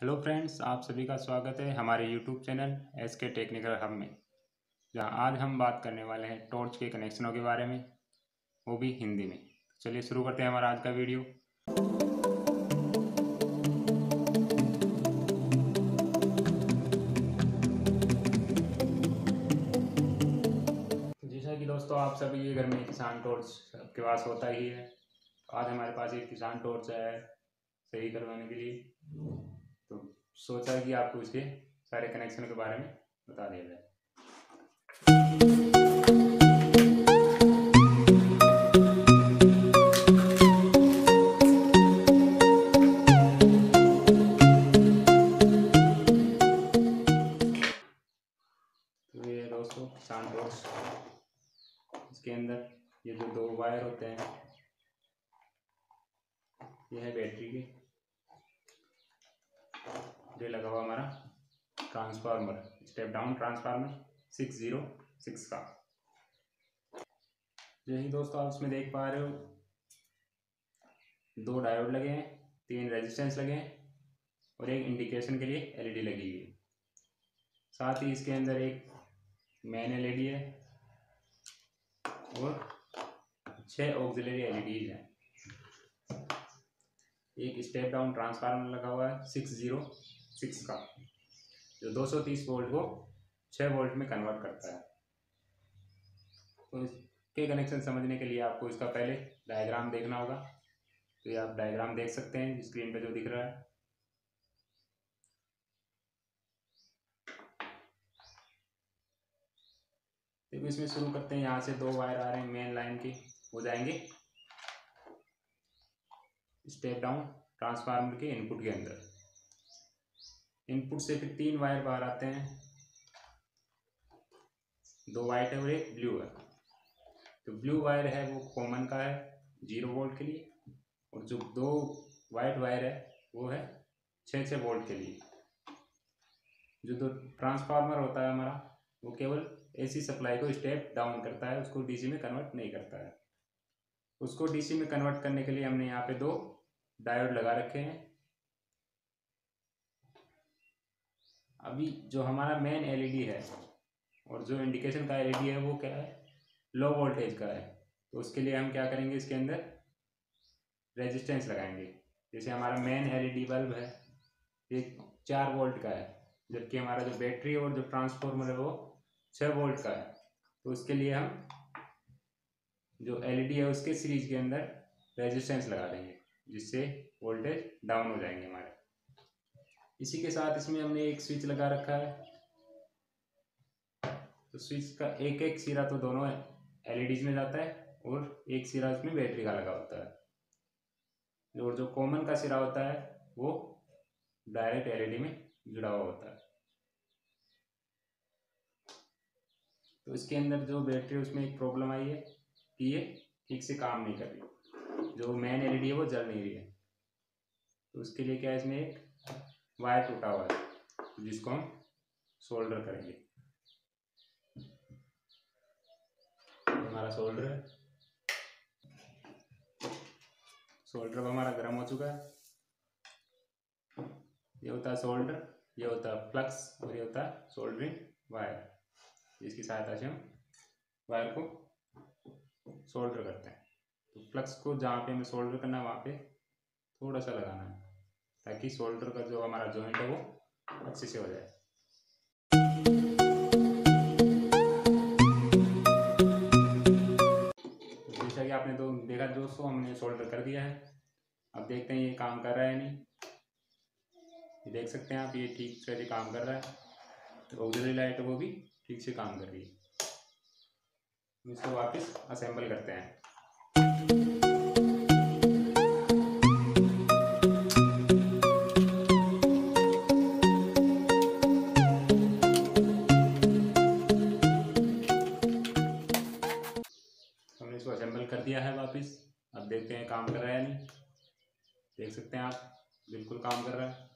Hello friends, आप सभी का स्वागत है हमारे YouTube channel S K technical hub में, जहाँ आज हम बात करने वाले हैं टॉर्च के कनेक्शनों के बारे में, वो भी हिंदी में। चलिए शुरू करते हैं हमारा आज का वीडियो जैसा कि दोस्तों, आप सभी के घर में किसान टॉर्च सबके पास होता ही है। आज हमारे पास एक किसान टॉर्च है सही करवाने के लिए। तो सोचा कि आपको इसके सारे कनेक्शन के बारे में बता दिया जाए। तो ये दोस्तों इसके अंदर ये जो दो वायर होते हैं, ये है बैटरी के। ये लगा हुआ हमारा transformer step down transformer six zero six का। यही दोस्तों, आप इसमें देख पा रहे हो, दो डायोड लगे हैं, तीन रेजिस्टेंस लगे हैं और एक इंडिकेशन के लिए एलईडी लगी हुई है। साथ ही इसके अंदर एक मेन एलईडी है और छह ऑक्सिलरी एलईडीज हैं। एक स्टेप डाउन ट्रांसफार्मर लगा हुआ है सिक्स ज़ीरो सिक्स का, जो 230 वोल्ट को 6 वोल्ट में कन्वर्ट करता है। तो इसके कनेक्शन समझने के लिए आपको इसका पहले डायग्राम देखना होगा। तो ये आप डायग्राम देख सकते हैं स्क्रीन पे जो दिख रहा है। देखो, इसमें शुरू करते हैं, यहाँ से दो वायर आ रहे हैं मेन लाइन के हो जाएँगे। स्टेप डाउन ट्रांसफार्मर के इनपुट के अंदर। इनपुट से फिर तीन वायर बाहर आते हैं। दो वाइट है और एक ब्लू है। तो ब्लू वायर है वो कॉमन का है, ज़ीरो वोल्ट के लिए। और जो दो वाइट वायर है, वो है छः छः वोल्ट के लिए। जो दो ट्रांसफार्मर होता है हमारा, वो केवल एसी सप्लाई को स्टेप डाउन करता है, उसको डीसी में कन्वर्ट नहीं करता है। उसको डीसी में कन्वर्ट करने के लिए हमने यहाँ पे दो डायोड लगा रखे हैं। अभी जो हमारा मेन एलईडी है, और जो इंडिकेशन का एलईडी है, वो क्या है? लो वोल्टेज का है। तो उसके लिए हम क्या करेंगे? इसके अंदर रेजिस्टेंस लगाएँगे। जैसे हमारा मेन एलईडी बल्ब है, ये चार वोल्ट का है, जबकि हमारा जो बैटरी और जो ट्रांसफॉर्मर है, वो छः वोल्ट का है। तो उसके लिए हम जो एलईडी है, उसके सीरीज़ के अंदर रेजिस्टेंस लगा देंगे, जिससे वोल्टेज डाउन हो जाएँगे हमारे। इसी के साथ इसमें हमने एक स्विच लगा रखा है। तो स्विच का एक एक सिरा तो दोनों एलईडीज में जाता है और एक सिरा इसमें बैटरी का लगा होता है। और जो कॉमन का सिरा होता है, वो डायरेक्ट एलईडी में जुड़ा हुआ होता है। तो इसके अंदर जो बैटरी उसमें एक प्रॉब्लम आई है कि ये ठीक से काम नहीं कर रही। जो मेन एलईडी है, वो जल नहीं रही है। तो उसके लिए क्या है इसमें एक वायर टूटा हुआ है, जिसको हम सोल्डर करेंगे। हमारा सोल्डर है। सोल्डर हमारा गर्म हो चुका है। ये होता है सोल्डर ये होता है फ्लक्स और ये होता है सोल्डरिंग वायर इसकी सहायता से हम वायर को सोल्डर करते हैं। तो फ्लक्स को जहाँ पे हमें सोल्डर करना है, वहाँ पे थोड़ा सा लगाना है। ताकि शोल्डर का जो हमारा जॉइंट है वो अच्छे से हो जाए। तो जैसा कि आपने तो देखा दोस्तों, हमने शोल्डर कर दिया है। अब देखते हैं ये काम कर रहा है नहीं। देख सकते हैं आप, ये ठीक से काम कर रहा है। तो ऑक्सिलरी लाइट वो भी ठीक से काम कर रही है। इसको वापस असेंबल करते हैं। इसको असेंबल कर दिया है वापस। अब देखते हैं काम कर रहा है नहीं। देख सकते हैं आप, बिल्कुल काम कर रहा है।